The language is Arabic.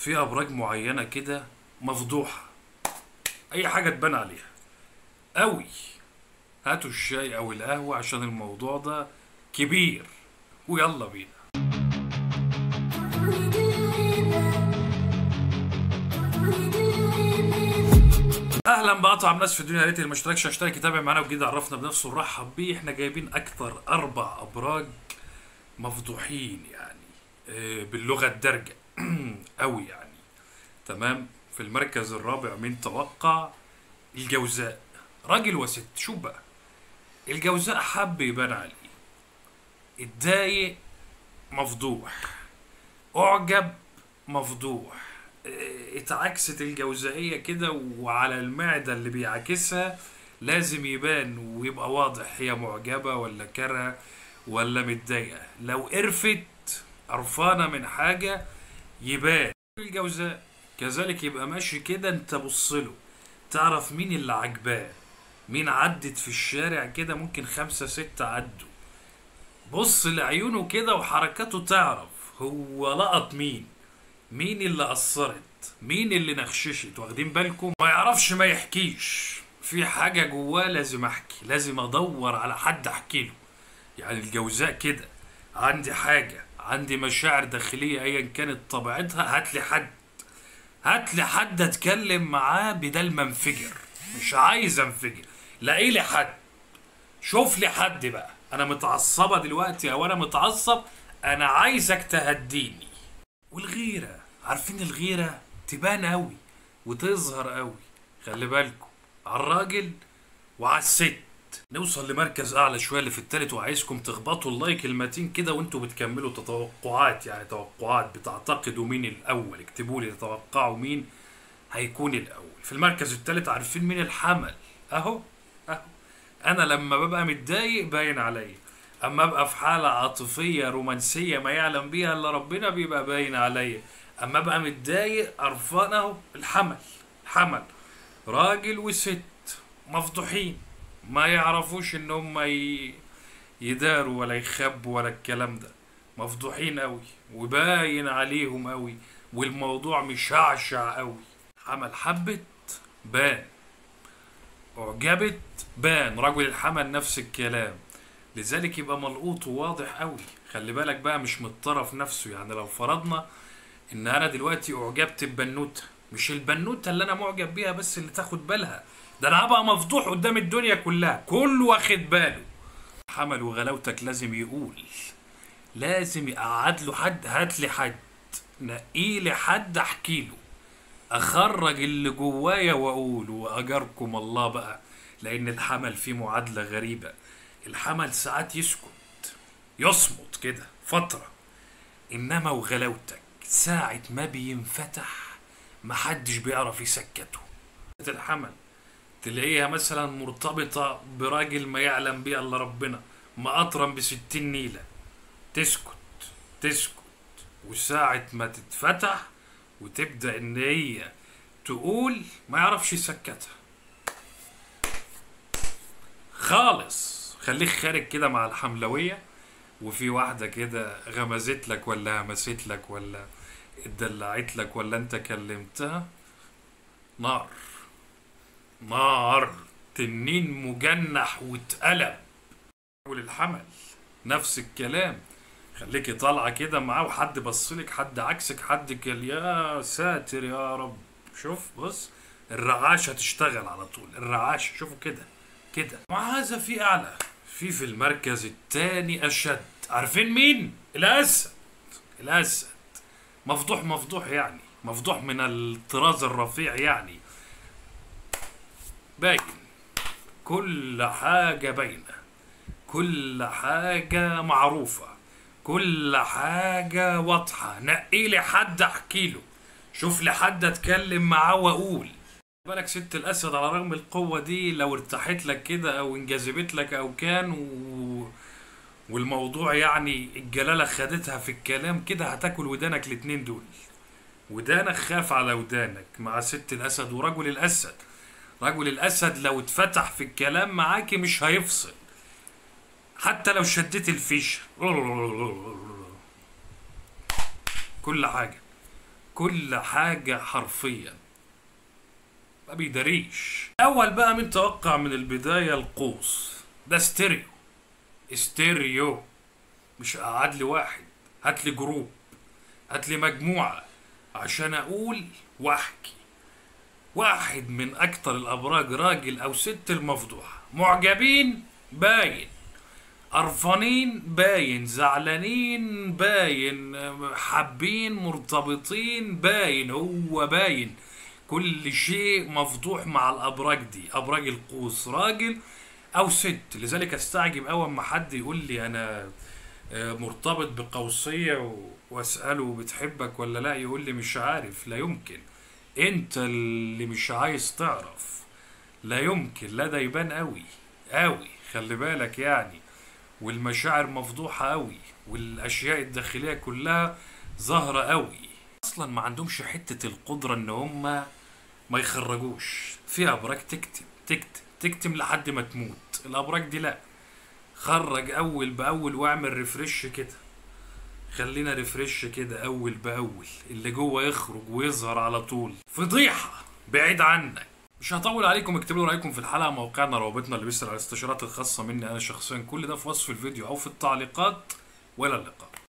في أبراج معينة كده مفضوحة. أي حاجة تبان عليها. قوي هاتوا الشاي أو القهوة عشان الموضوع ده كبير. ويلا بينا. أهلا باطعم ناس في الدنيا. يا ريت اللي ما اشتركش اشترك يتابع معانا وجديد عرفنا بنفسه ونرحب بيه. إحنا جايبين أكتر أربع أبراج مفضوحين يعني آه، باللغة الدارجة. قوي يعني. تمام؟ في المركز الرابع من توقع الجوزاء. راجل وست شوف بقى. الجوزاء حب يبان عليه. اتضايق مفضوح. أعجب مفضوح. آه، اتعكست الجوزائية كده وعلى المعدة اللي بيعاكسها لازم يبان ويبقى واضح هي معجبة ولا كره ولا متضايقة. لو قرفت قرفانة من حاجة يبان. الجوزاء. كذلك يبقى ماشي كده انت بصله تعرف مين اللي عجباه مين عدت في الشارع كده ممكن خمسة ستة عدوا. بص لعيونه كده وحركاته تعرف هو لقط مين. مين اللي أثرت مين اللي نخششت واخدين بالكم؟ ما يعرفش ما يحكيش. في حاجة جواه لازم أحكي لازم أدور على حد أحكي له. يعني الجوزاء كده عندي حاجة. عندي مشاعر داخلية أيا كانت طبيعتها هات لي حد هات لي حد أتكلم معاه بدل ما أنفجر. مش عايز أنفجر. لاقي لي حد. شوف لي حد بقى. أنا متعصبة دلوقتي أو أنا متعصب أنا عايزك تهديني. والغيرة عارفين الغيرة؟ تبان قوي وتظهر قوي خلي بالكم على الراجل وعلى الست. نوصل لمركز أعلى شوية اللي في التالت وعايزكم تخبطوا اللايك المتين كده وأنتوا بتكملوا توقعات يعني توقعات بتعتقدوا مين الأول. اكتبوا لي تتوقعوا مين هيكون الأول. في المركز الثالث عارفين مين الحمل. أهو أهو. أنا لما ببقى متضايق باين عليا. أما أبقى في حالة عاطفية رومانسية ما يعلم بيها إلا ربنا بيبقى باين عليا. أما أبقى متضايق قرفان أهو الحمل حمل. راجل وست مفضوحين. ما يعرفوش إن هم. يداروا ولا يخبوا ولا الكلام ده. مفضوحين قوي وباين عليهم قوي والموضوع مشعشع قوي حمل حبت بان. أعجبت بان. رجل الحمل نفس الكلام. لذلك يبقى ملقوط وواضح قوي خلي بالك بقى مش من الطرف نفسه. يعني لو فرضنا إن أنا دلوقتي أعجبت ببنوتة مش البنوتة اللي أنا معجب بيها بس اللي تاخد بالها. ده أنا هبقى مفضوح قدام الدنيا كلها. كله واخد باله. حمل وغلاوتك لازم يقول. لازم يقعد له حد. هات لي حد. نقي لي حد أحكي له. أخرج اللي جوايا واقول وأجركم الله بقى. لأن الحمل فيه معادلة غريبة. الحمل ساعات يسكت. يصمت كده. فترة. إنما وغلاوتك ساعة ما بينفتح. محدش بيعرف يسكته. الحمل. تلاقيها مثلا مرتبطة براجل ما يعلم بيه إلا ربنا مقطرا بستين نيلة. تسكت تسكت. وساعة ما تتفتح وتبدأ إن هي تقول ما يعرفش يسكتها. خالص. خليك خارج كده مع الحملوية وفي واحدة كده غمزت لك ولا همست لك ولا اتدلعت لك ولا انت كلمتها نار. نار تنين مجنح واتقلب. وللحمل نفس الكلام. خليكي طالعة كده معاه وحد بصلك حد عكسك حد كل يا ساتر يا رب. شوف بص الرعاشه تشتغل على طول. الرعاشه شوفوا كده كده. مع هذا في أعلى. في في المركز الثاني أشد. عارفين مين؟ الأسد. الأسد. مفضوح مفضوح يعني. مفضوح من الطراز الرفيع يعني. باين كل حاجة باينة كل حاجة معروفة. كل حاجة واضحة. نقي لي حد أحكي له. شوف لي حد أتكلم معاه وأقول. بالك ست الأسد على رغم القوة دي لو ارتاحت لك كده أو انجذبت لك أو كان و... والموضوع يعني الجلالة خدتها في الكلام كده هتاكل ودانك الاتنين دول. ودانك خاف على ودانك مع ست الأسد ورجل الأسد. رجل الأسد لو اتفتح في الكلام معاكي مش هيفصل. حتى لو شديت الفيش. كل حاجة. كل حاجة حرفيا. ما بيداريش. اول بقى من توقع من البداية القوس. ده ستيريو. ستيريو. مش قعد لي واحد. هات لي group. هات لي مجموعة. عشان أقول وأحكي. واحد من أكتر الأبراج راجل أو ست المفضوحة. معجبين؟ باين. قرفانين باين. زعلانين؟ باين. حابين؟ مرتبطين؟ باين. هو باين. كل شيء مفضوح مع الأبراج دي. أبراج القوس راجل أو ست. لذلك أستعجب أول ما حد يقول لي أنا آه، مرتبط بقوسية و- وأسأله بتحبك ولا لا يقول لي مش عارف. لا يمكن. انت اللي مش عايز تعرف. لا يمكن لا ده يبان قوي قوي خلي بالك يعني. والمشاعر مفضوحة قوي والأشياء الداخلية كلها ظاهرة قوي أصلا ما عندهمش حتة القدرة إن هم ما يخرجوش. في أبراج تكتم تكتم تكتم لحد ما تموت. الأبراج دي لا. خرج أول بأول واعمل ريفرش كده. خلينا ريفرش كده أول بأول. اللي جوه يخرج ويظهر على طول. فضيحة! بعيد عنك! مش هطول عليكم اكتبوا لي رأيكم في الحلقة موقعنا روابطنا اللي بيسال على الاستشارات الخاصة مني أنا شخصيا. كل ده في وصف الفيديو أو في التعليقات. ولا اللقاء.